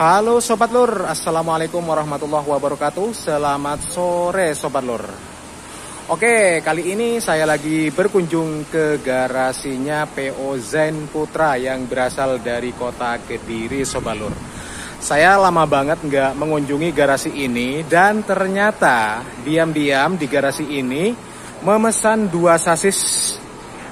Halo Sobat Lur, Assalamualaikum warahmatullahi wabarakatuh. Selamat sore Sobat Lur. Oke, kali ini saya lagi berkunjung ke garasinya PO Zen Putra yang berasal dari kota Kediri Sobat Lur. Saya lama banget nggak mengunjungi garasi ini dan ternyata diam-diam di garasi ini memesan dua sasis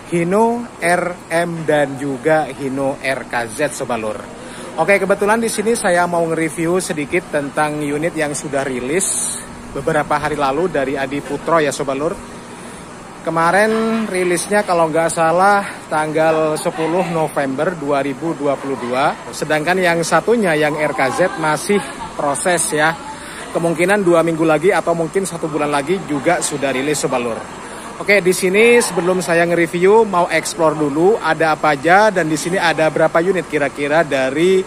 Hino RM dan juga Hino RKZ Sobat Lur Oke, kebetulan di sini saya mau nge-review sedikit tentang unit yang sudah rilis beberapa hari lalu dari Adi Putro ya Sobat Lur. Kemarin rilisnya kalau nggak salah tanggal 10 November 2022. Sedangkan yang satunya yang RKZ masih proses ya. Kemungkinan dua minggu lagi atau mungkin satu bulan lagi juga sudah rilis Sobat Lur. Oke, di sini sebelum saya nge-review mau explore dulu ada apa aja dan di sini ada berapa unit kira-kira dari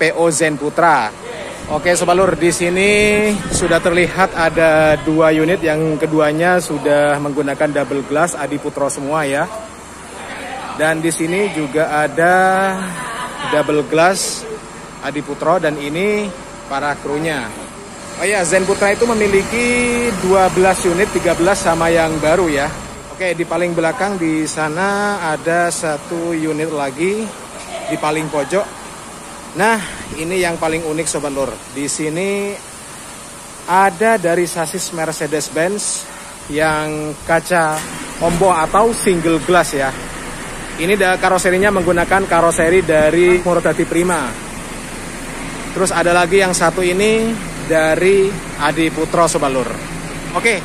PO Zen Putra. Oke, Sobat Lur, di sini sudah terlihat ada dua unit yang keduanya sudah menggunakan double glass Adi Putro semua ya. Dan di sini juga ada double glass Adi Putro dan ini para krunya. Oh ya, Zen Putra itu memiliki 12 unit, 13 sama yang baru ya. Oke, di paling belakang di sana ada satu unit lagi di paling pojok. Nah, ini yang paling unik Sobat Lur. Di sini ada dari sasis Mercedes-Benz yang kaca ombo atau single glass ya. Ini karoserinya menggunakan karoseri dari Morodati Prima. Terus ada lagi yang satu ini dari Adi Putro Sobalur. Oke,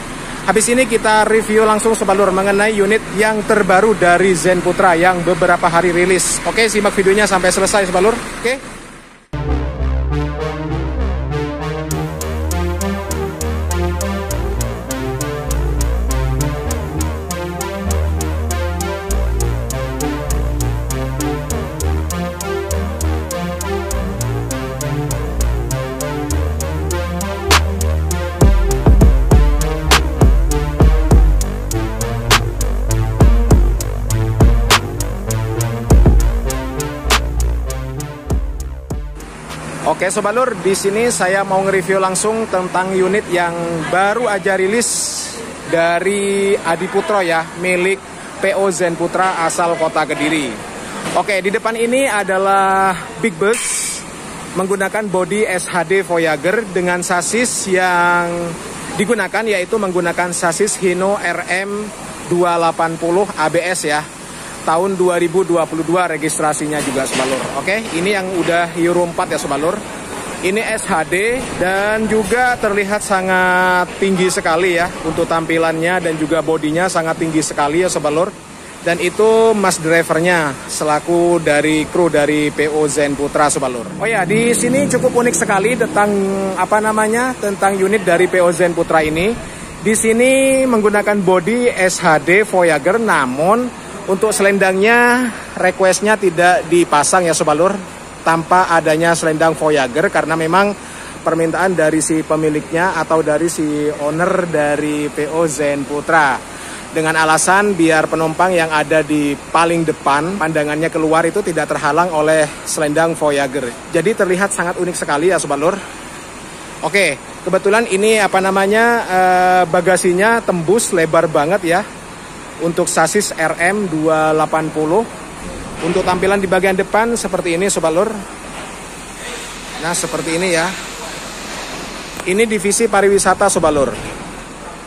habis ini kita review langsung Sobalur mengenai unit yang terbaru dari Zen Putra yang beberapa hari rilis. Oke, simak videonya sampai selesai Sobalur. Oke. Oke Sobat Lur, di sini saya mau nge-review langsung tentang unit yang baru aja rilis dari Adi Putro ya, milik PO Zen Putra asal kota Kediri. Oke, di depan ini adalah Big Bus menggunakan body SHD Voyager dengan sasis yang digunakan yaitu menggunakan sasis Hino RM 280 ABS ya tahun 2022 registrasinya juga Sobalur. Oke, ini yang udah Euro 4 ya Sobalur. Ini SHD dan juga terlihat sangat tinggi sekali ya untuk tampilannya dan juga bodinya sangat tinggi sekali ya Sobalur. Dan itu mas drivernya selaku dari kru dari PO Zen Putra Sobalur. Oh ya, di sini cukup unik sekali tentang apa namanya tentang unit dari PO Zen Putra ini. Di sini menggunakan body SHD Voyager namun untuk selendangnya requestnya tidak dipasang ya Sobalur tanpa adanya selendang Voyager karena memang permintaan dari si pemiliknya atau dari si owner dari PO Zen Putra dengan alasan biar penumpang yang ada di paling depan pandangannya keluar itu tidak terhalang oleh selendang Voyager. Jadi terlihat sangat unik sekali ya Sobat Lur. Oke, kebetulan ini apa namanya eh, bagasinya tembus lebar banget ya untuk sasis RM 280 untuk tampilan di bagian depan seperti ini Sobat Lur. Nah seperti ini ya. Ini divisi pariwisata Sobat Lur.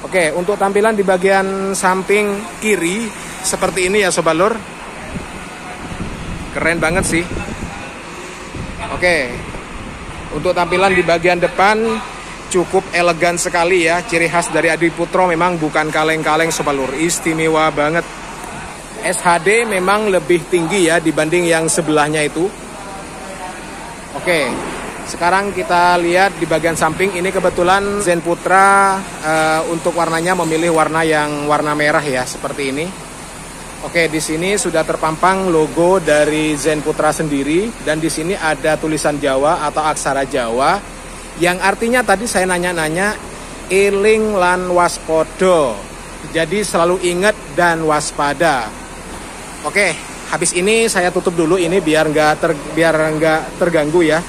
Oke untuk tampilan di bagian samping kiri seperti ini ya Sobat Lur. Keren banget sih. Oke. Untuk tampilan di bagian depan cukup elegan sekali ya. Ciri khas dari Adi Putro memang bukan kaleng-kaleng sebalur, istimewa banget. SHD memang lebih tinggi ya dibanding yang sebelahnya itu. Oke, sekarang kita lihat di bagian samping ini kebetulan Zen Putra uh, untuk warnanya memilih warna yang warna merah ya seperti ini. Oke, di sini sudah terpampang logo dari Zen Putra sendiri dan di sini ada tulisan Jawa atau aksara Jawa yang artinya tadi saya nanya-nanya eling lan waspodo. Jadi selalu ingat dan waspada. Oke, habis ini saya tutup dulu ini biar nggak ter, nggak terganggu ya.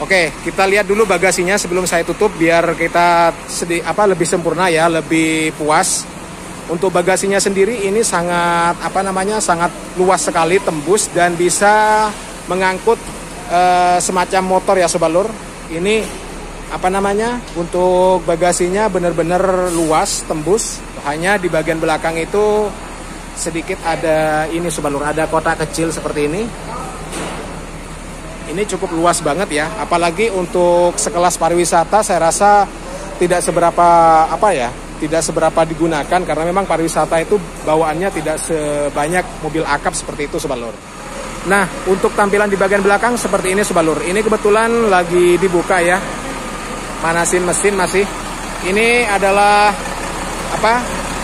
Oke, kita lihat dulu bagasinya sebelum saya tutup biar kita sedih apa lebih sempurna ya, lebih puas. Untuk bagasinya sendiri ini sangat apa namanya sangat luas sekali tembus dan bisa mengangkut e, semacam motor ya sobat. Ini apa namanya untuk bagasinya benar-benar luas tembus. Hanya di bagian belakang itu sedikit ada ini sobat ada kotak kecil seperti ini ini cukup luas banget ya apalagi untuk sekelas pariwisata saya rasa tidak seberapa apa ya tidak seberapa digunakan karena memang pariwisata itu bawaannya tidak sebanyak mobil akap seperti itu Sobat. Nah, untuk tampilan di bagian belakang seperti ini Sobat Lur. Ini kebetulan lagi dibuka ya. Manasin mesin masih. Ini adalah apa?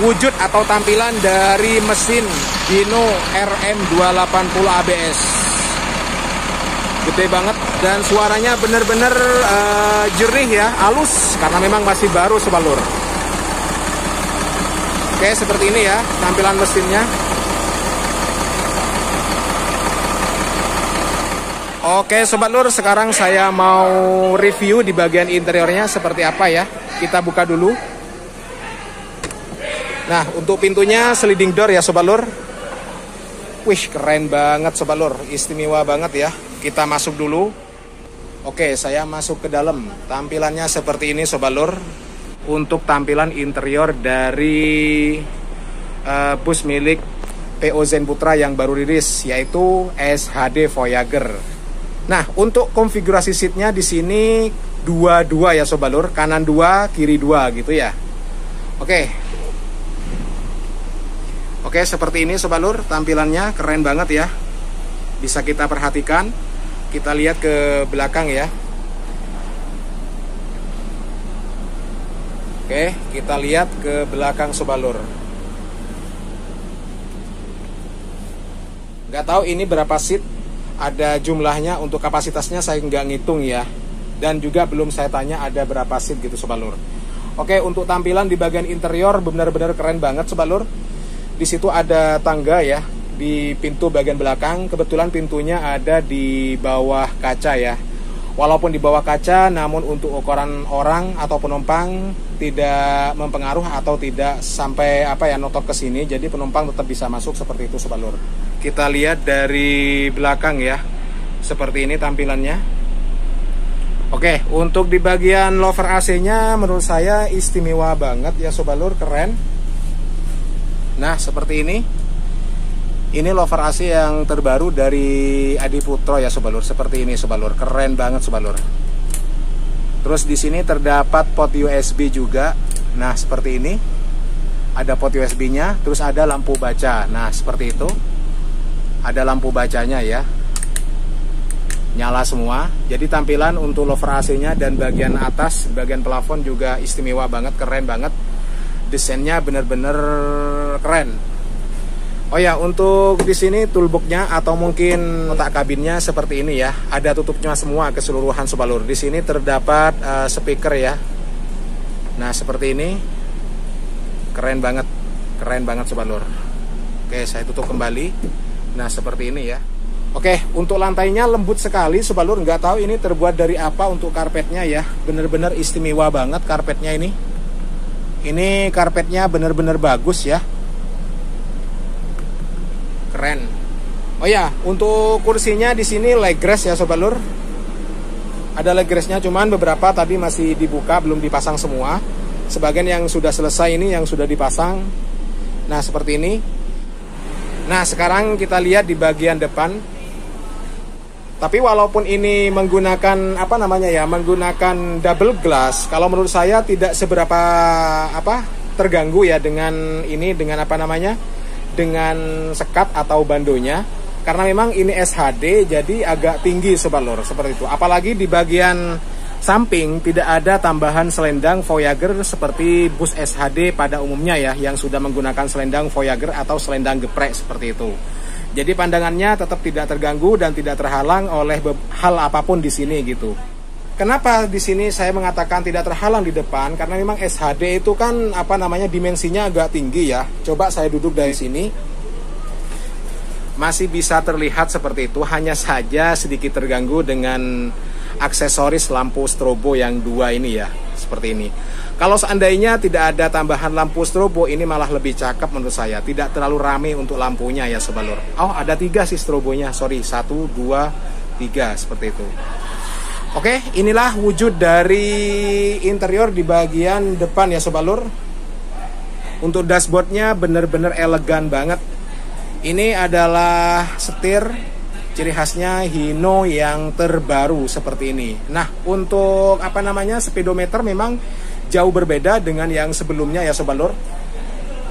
Wujud atau tampilan dari mesin Dino RM280 ABS gede banget dan suaranya bener-bener uh, jernih ya halus karena memang masih baru sebalur oke seperti ini ya tampilan mesinnya Oke Sobat Lur, sekarang saya mau review di bagian interiornya seperti apa ya. Kita buka dulu. Nah, untuk pintunya sliding door ya Sobat Lur. Wih, keren banget Sobat Lur, istimewa banget ya kita masuk dulu. Oke, saya masuk ke dalam. Tampilannya seperti ini Sobat Lur. Untuk tampilan interior dari uh, bus milik PO Zen Putra yang baru rilis yaitu SHD Voyager. Nah, untuk konfigurasi seatnya di sini dua-dua ya Sobat Lur, kanan dua, kiri dua gitu ya. Oke. Oke, seperti ini Sobat Lur, tampilannya keren banget ya. Bisa kita perhatikan kita lihat ke belakang ya Oke, kita lihat ke belakang Sobalur. Gak tahu ini berapa seat, ada jumlahnya untuk kapasitasnya saya nggak ngitung ya. Dan juga belum saya tanya ada berapa seat gitu Sobalur. Oke, untuk tampilan di bagian interior benar-benar keren banget Sobalur. Di situ ada tangga ya, di pintu bagian belakang kebetulan pintunya ada di bawah kaca ya walaupun di bawah kaca namun untuk ukuran orang atau penumpang tidak mempengaruh atau tidak sampai apa ya notok ke sini jadi penumpang tetap bisa masuk seperti itu sobat lur kita lihat dari belakang ya seperti ini tampilannya Oke untuk di bagian lover AC nya menurut saya istimewa banget ya sobat keren Nah seperti ini ini lover AC yang terbaru dari Adi Putro ya Sobalur. Seperti ini Sobalur. Keren banget Sobalur. Terus di sini terdapat port USB juga. Nah, seperti ini. Ada port USB-nya, terus ada lampu baca. Nah, seperti itu. Ada lampu bacanya ya. Nyala semua. Jadi tampilan untuk lover AC-nya dan bagian atas, bagian plafon juga istimewa banget, keren banget. Desainnya bener-bener keren Oh ya, untuk di sini toolboxnya atau mungkin kotak kabinnya seperti ini ya. Ada tutupnya semua keseluruhan sebalur. Di sini terdapat uh, speaker ya. Nah, seperti ini. Keren banget. Keren banget sebalur. Oke, saya tutup kembali. Nah, seperti ini ya. Oke, untuk lantainya lembut sekali sebalur. Nggak tahu ini terbuat dari apa untuk karpetnya ya. Bener-bener istimewa banget karpetnya ini. Ini karpetnya bener-bener bagus ya keren. Oh ya untuk kursinya di sini leg rest ya sobat lur. Ada leg restnya cuman beberapa tadi masih dibuka belum dipasang semua. Sebagian yang sudah selesai ini yang sudah dipasang. Nah seperti ini. Nah sekarang kita lihat di bagian depan. Tapi walaupun ini menggunakan apa namanya ya menggunakan double glass kalau menurut saya tidak seberapa apa terganggu ya dengan ini dengan apa namanya dengan sekat atau bandonya karena memang ini SHD jadi agak tinggi sobat lor seperti itu. Apalagi di bagian samping tidak ada tambahan selendang Voyager seperti bus SHD pada umumnya ya yang sudah menggunakan selendang Voyager atau selendang geprek seperti itu. Jadi pandangannya tetap tidak terganggu dan tidak terhalang oleh hal apa pun di sini gitu Kenapa di sini saya mengatakan tidak terhalang di depan? Karena memang SHD itu kan apa namanya dimensinya agak tinggi ya. Coba saya duduk dari sini. Masih bisa terlihat seperti itu, hanya saja sedikit terganggu dengan aksesoris lampu strobo yang dua ini ya seperti ini kalau seandainya tidak ada tambahan lampu strobo ini malah lebih cakep menurut saya tidak terlalu rame untuk lampunya ya sobat lur oh ada tiga sih strobonya sorry satu dua tiga seperti itu Oke, inilah wujud dari interior di bagian depan ya Sobat Lur. Untuk dashboardnya benar-benar elegan banget. Ini adalah setir ciri khasnya Hino yang terbaru seperti ini. Nah, untuk apa namanya speedometer memang jauh berbeda dengan yang sebelumnya ya Sobat Lur.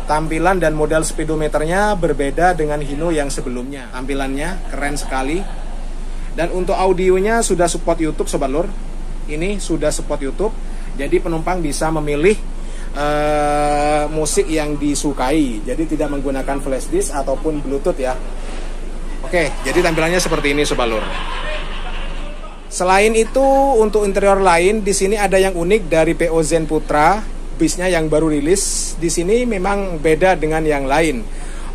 Tampilan dan model speedometernya berbeda dengan Hino yang sebelumnya. Tampilannya keren sekali dan untuk audionya sudah support YouTube Sobat Lur. Ini sudah support YouTube. Jadi penumpang bisa memilih uh, musik yang disukai. Jadi tidak menggunakan flash disk ataupun Bluetooth ya. Oke, jadi tampilannya seperti ini Sobat Lur. Selain itu, untuk interior lain di sini ada yang unik dari PO Zen Putra, bisnya yang baru rilis. Di sini memang beda dengan yang lain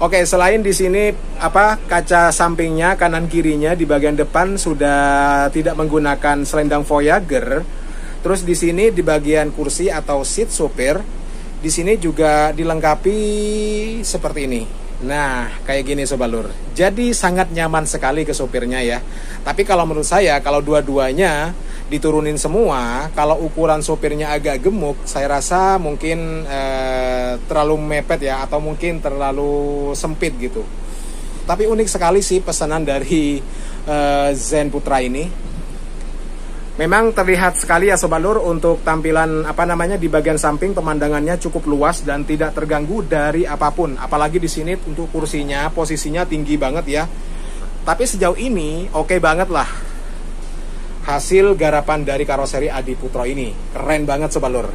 Oke, selain di sini apa kaca sampingnya kanan kirinya di bagian depan sudah tidak menggunakan selendang Voyager. Terus di sini di bagian kursi atau seat sopir di sini juga dilengkapi seperti ini. Nah, kayak gini sobat. Jadi sangat nyaman sekali ke sopirnya ya. Tapi kalau menurut saya kalau dua-duanya diturunin semua, kalau ukuran sopirnya agak gemuk, saya rasa mungkin eh, terlalu mepet ya atau mungkin terlalu sempit gitu. Tapi unik sekali sih pesanan dari eh, Zen Putra ini. Memang terlihat sekali ya Sobat Lur untuk tampilan apa namanya di bagian samping pemandangannya cukup luas dan tidak terganggu dari apa pun. Apalagi di sini untuk kursinya posisinya tinggi banget ya. Tapi sejauh ini oke okay banget lah hasil garapan dari karoseri Adi Putro ini. Keren banget Sobat Lur.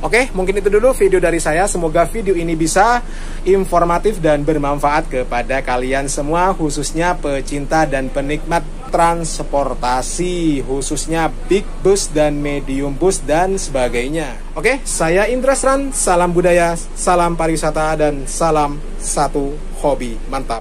Oke, mungkin itu dulu video dari saya. Semoga video ini bisa informatif dan bermanfaat kepada kalian semua, khususnya pecinta dan penikmat transportasi, khususnya big bus dan medium bus dan sebagainya. Oke, saya Indra Sran, salam budaya, salam pariwisata, dan salam satu hobi. Mantap.